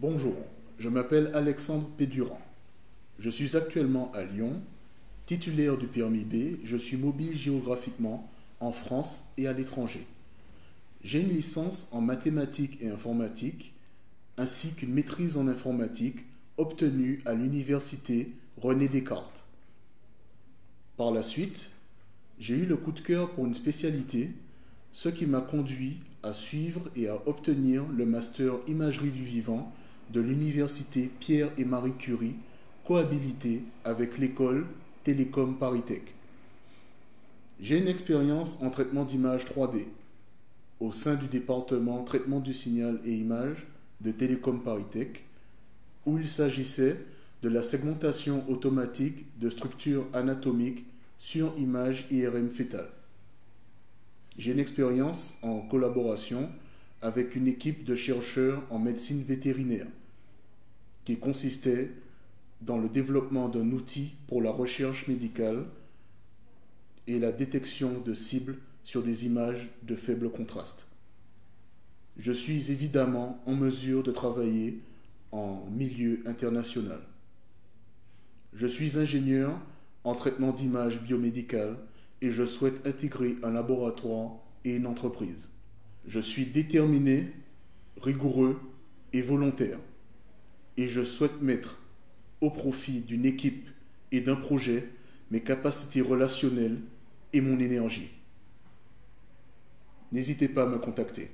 Bonjour, je m'appelle Alexandre Pédurand. Je suis actuellement à Lyon, titulaire du permis B, je suis mobile géographiquement en France et à l'étranger. J'ai une licence en mathématiques et informatique ainsi qu'une maîtrise en informatique obtenue à l'université René Descartes. Par la suite, j'ai eu le coup de cœur pour une spécialité, ce qui m'a conduit à suivre et à obtenir le master imagerie du vivant de l'université Pierre et Marie Curie, cohabilité avec l'école Télécom ParisTech. J'ai une expérience en traitement d'images 3D au sein du département traitement du signal et images de Télécom ParisTech, où il s'agissait de la segmentation automatique de structures anatomiques sur image IRM fétale. J'ai une expérience en collaboration avec une équipe de chercheurs en médecine vétérinaire qui consistait dans le développement d'un outil pour la recherche médicale et la détection de cibles sur des images de faible contraste. Je suis évidemment en mesure de travailler en milieu international. Je suis ingénieur en traitement d'images biomédicales et je souhaite intégrer un laboratoire et une entreprise. Je suis déterminé, rigoureux et volontaire et je souhaite mettre au profit d'une équipe et d'un projet mes capacités relationnelles et mon énergie. N'hésitez pas à me contacter.